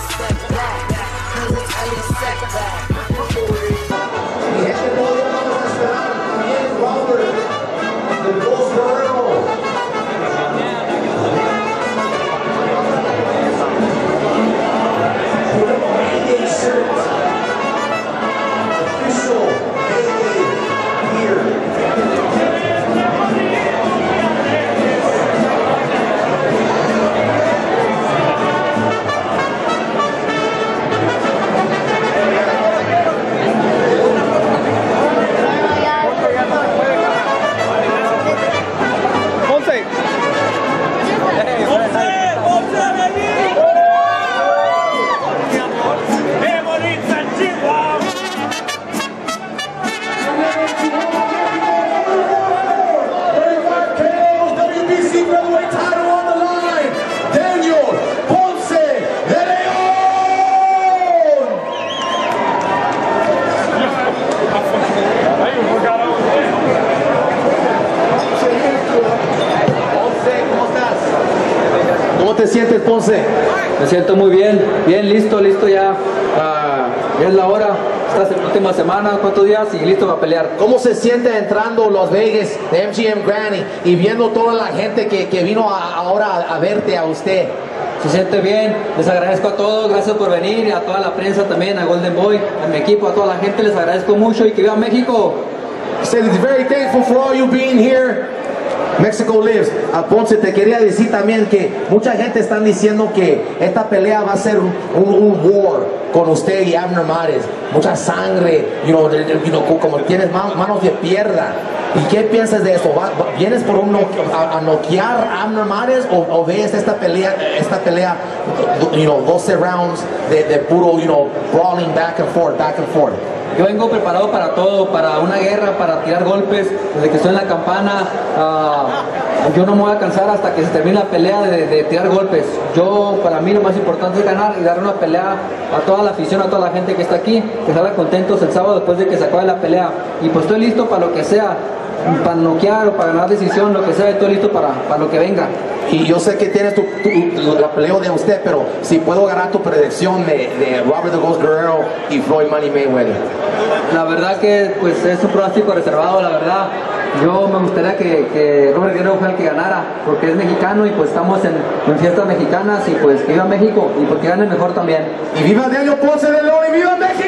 a step back. Let me tell you a step back. ¿Cómo te sientes, Ponce? Me siento muy bien, bien listo, listo ya. ah, ya es la hora. Esta es la última semana, cuántos días y listo para pelear. ¿Cómo se siente entrando Las Vegas de MGM Granny y viendo toda la gente que, que vino a- ahora a, verte a usted? Se siente bien, les agradezco a todos, gracias por venir y a toda la prensa también, a Golden Boy, a mi equipo, a toda la gente, les agradezco mucho y que viva México. Said he's very thankful for all you being here. Mexico lives. Alfonso, te quería decir también que mucha gente están diciendo que esta pelea va a ser un, un- war con usted y Abner Mares. Mucha sangre, you know, you know, como tienes man- manos de pierda. ¿Y qué piensas de eso? ¿Va- va- ¿Vienes por un no- a, a noquear a Abner Mares o, o ves esta pelea, esta pelea, you know, 12 rounds de, de puro, you know, brawling back and forth, back and forth? Yo vengo preparado para todo, para una guerra, para tirar golpes, desde que estoy en la campana. ah, yo no me voy a cansar hasta que se termine la pelea de, de tirar golpes. Yo, para mí, lo más importante es ganar y dar una pelea a toda la afición, a toda la gente que está aquí, que salga contentos el sábado después de que se acabe la pelea. Y pues estoy listo para lo que sea, para noquear o para ganar decisión, lo que sea, estoy listo para, para lo que venga. Y yo sé que tienes tu, tu- la pelea de usted, pero si puedo ganar tu predicción de, de Robert the Ghost Guerrero y Floyd Money Mayweather. La verdad que pues es un pronóstico reservado, la verdad. Yo me gustaría que, que Robert Guerrero fuera el que ganara, porque es mexicano y pues estamos en, en fiestas mexicanas y pues que viva México y porque gane mejor también. Y viva Daniel Ponce de León y viva México.